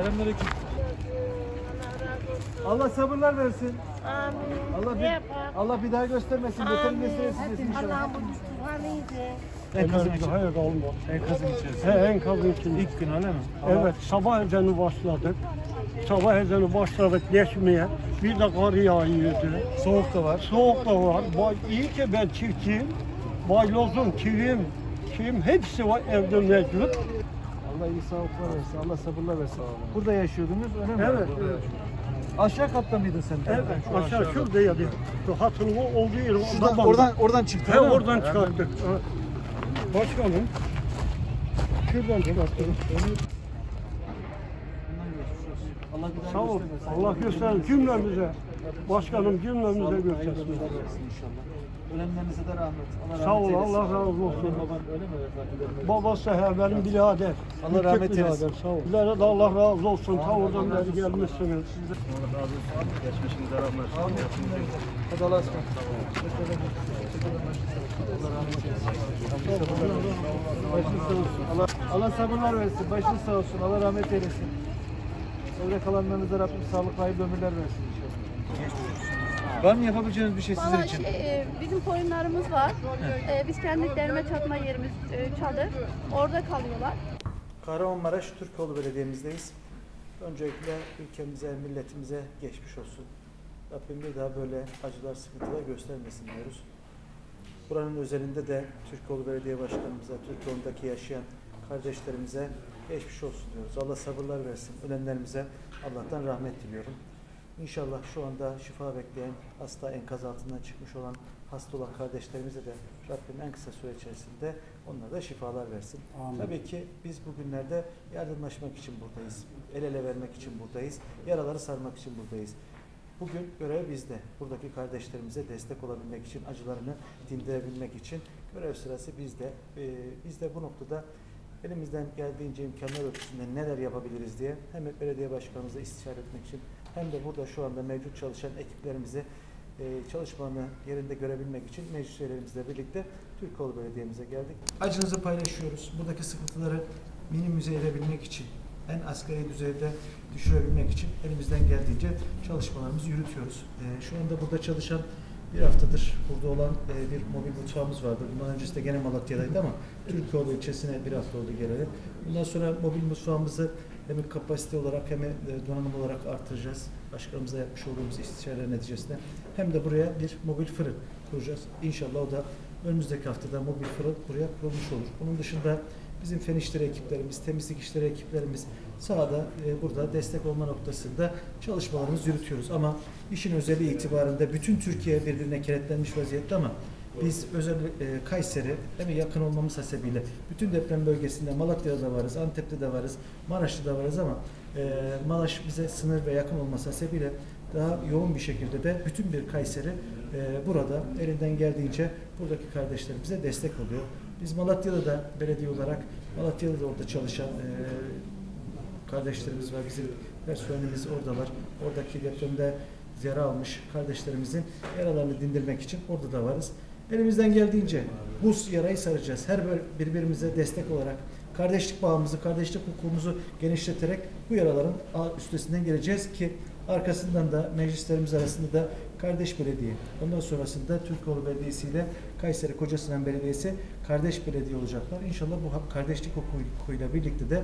Selamünaleyküm. Allah Allah sabırlar versin. Amin. Allah bir? Allah bir daha göstermesin. Amin. göstermesin inşallah. Allah'ım bu düşmanıydı. Enkazın içi. Hayır olmaz. Enkazın içerisinde. He enkazın içinde. İlk gün öyle mi? Allah- Evet sabah ezanı başladık. Sabah ezanı başladık geçmeye. Bir de kar yağıyordu. Soğuk da var. Soğuk da var. Vay, iyi ki ben çiftçiyim. Baylozum, kivim, kim hepsi var evde mevcut. Allah iyi sağlıklar versin. Allah sabırlar versin. Burada yaşıyordunuz öyle mi? Evet, evet. Aşağı katta mıydın sen? Evet Şu aşağı şurada yadı. Şu hatırın o olduğu yer. Şuradan, babam. oradan, oradan çıktı. He öyle mi? oradan çıkarttık. Evet. Başkanım. Şuradan çıkarttık. Allah. Allah göstersin cümlemize. Başkanım cümlemize göstersin. inşallah. Ölenlerinize de rahmet. Allah Sağ ol, rahmet eylesin. Allah razı olsun. Senin baban öyle mi vefat eden? Babası he benim birader. Allah rahmet eylesin. birader, Sağ ol. Bizlere de Allah razı olsun. Ta oradan Allah razı beri olsun. gelmişsiniz. Hadi Allah'a ısmarladık. Allah rahmet eylesin. Başınız sağ olsun. Allah, Allah sabırlar versin. Başınız sağ olsun. Allah rahmet eylesin. Evde kalanlarınıza Rabbim sağlık, hayırlı ömürler versin. Var mı yapabileceğiniz bir şey sizin için? şey, e, bizim koyunlarımız var. E, biz kendi derme çatma yerimiz e, çadır. Orada kalıyorlar. Kahramanmaraş Türkoğlu Belediye'mizdeyiz. Öncelikle ülkemize, milletimize geçmiş olsun. Rabbim bir daha böyle acılar, sıkıntılar göstermesin diyoruz. Buranın özelinde de Türkoğlu Belediye Başkanımıza, Türkoğlu'ndaki yaşayan kardeşlerimize geçmiş olsun diyoruz. Allah sabırlar versin. Ölenlerimize Allah'tan rahmet diliyorum. İnşallah şu anda şifa bekleyen, hasta enkaz altından çıkmış olan hasta olan kardeşlerimize de Rabbim en kısa süre içerisinde onlara da şifalar versin. Tabii ki biz bugünlerde yardımlaşmak için buradayız. El ele vermek için buradayız. Yaraları sarmak için buradayız. Bugün görev bizde. Buradaki kardeşlerimize destek olabilmek için, acılarını dindirebilmek için görev sırası bizde. Ee, biz de bu noktada elimizden geldiğince imkanlar ölçüsünde neler yapabiliriz diye hem belediye başkanımızla istişare etmek için hem de burada şu anda mevcut çalışan ekiplerimizi e, çalışmalarını yerinde görebilmek için meclis üyelerimizle birlikte Türkoğlu Belediye'mize geldik. Acınızı paylaşıyoruz. Buradaki sıkıntıları minimize edebilmek için, en asgari düzeyde düşürebilmek için elimizden geldiğince çalışmalarımızı yürütüyoruz. E, şu anda burada çalışan bir haftadır burada olan e, bir mobil mutfağımız vardı. Bundan öncesi de gene Malatya'daydı ama Türkoğlu ilçesine bir hafta oldu geleli. Bundan sonra mobil mutfağımızı hem kapasite olarak hem de donanım olarak artıracağız. Başkanımızla yapmış olduğumuz istişareler neticesinde. Hem de buraya bir mobil fırın kuracağız. İnşallah o da önümüzdeki haftada mobil fırın buraya kurulmuş olur. Bunun dışında bizim fen işleri ekiplerimiz, temizlik işleri ekiplerimiz sahada e, burada destek olma noktasında çalışmalarımızı yürütüyoruz. Ama işin özelliği itibarında bütün Türkiye birbirine kenetlenmiş vaziyette ama biz özellikle e, Kayseri hem yakın olmamız hasebiyle bütün deprem bölgesinde Malatya'da da varız, Antep'te de varız, Maraş'ta da varız ama e, Maraş bize sınır ve yakın olması hasebiyle daha yoğun bir şekilde de bütün bir Kayseri e, burada elinden geldiğince buradaki kardeşlerimize destek oluyor. Biz Malatya'da da belediye olarak Malatya'da da orada çalışan e, kardeşlerimiz var. Bizim personelimiz oradalar. Oradaki depremde yara almış kardeşlerimizin yaralarını dindirmek için orada da varız. Elimizden geldiğince bu yarayı saracağız. Her birbirimize destek olarak kardeşlik bağımızı, kardeşlik hukukumuzu genişleterek bu yaraların üstesinden geleceğiz ki arkasından da meclislerimiz arasında da kardeş belediye, ondan sonrasında Türkoğlu Belediyesi ile Kayseri Kocasinan Belediyesi kardeş belediye olacaklar. İnşallah bu kardeşlik hukukuyla birlikte de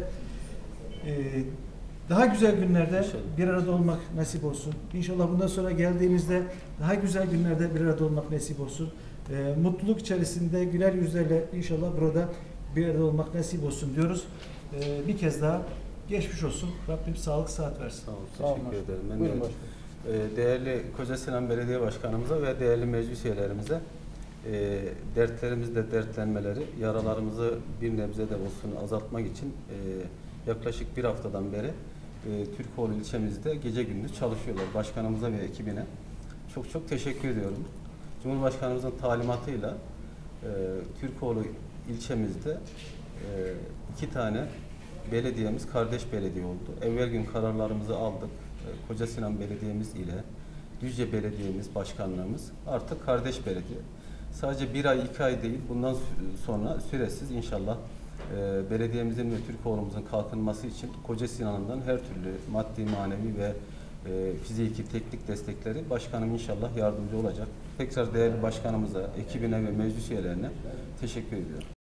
e, daha güzel günlerde bir arada olmak nasip olsun. İnşallah bundan sonra geldiğimizde daha güzel günlerde bir arada olmak nasip olsun. E, mutluluk içerisinde güler yüzlerle inşallah burada bir arada olmak nasip olsun diyoruz. E, bir kez daha geçmiş olsun. Rabbim sağlık saat versin. Sağ olun, Sağ olun teşekkür başkanım. ederim. Ben Buyurun de, başkanım. e, değerli Koca Sinan Belediye Başkanımıza ve değerli meclis üyelerimize e, dertlerimizle dertlenmeleri, yaralarımızı bir nebze de olsun azaltmak için e, yaklaşık bir haftadan beri e, Türkoğlu ilçemizde gece gündüz çalışıyorlar. Başkanımıza ve ekibine çok çok teşekkür ediyorum. Cumhurbaşkanımızın talimatıyla e, Türkoğlu ilçemizde e, iki tane belediyemiz kardeş belediye oldu. Evvel gün kararlarımızı aldık. E, Koca Sinan Belediyemiz ile Düzce Belediyemiz başkanlığımız artık kardeş belediye. Sadece bir ay, iki ay değil, bundan sonra süresiz inşallah e, belediyemizin ve Türkoğlu'muzun kalkınması için Koca Sinan'dan her türlü maddi, manevi ve e, fiziki, teknik destekleri başkanım inşallah yardımcı olacak. Tekrar değerli başkanımıza, ekibine ve meclis üyelerine teşekkür ediyorum.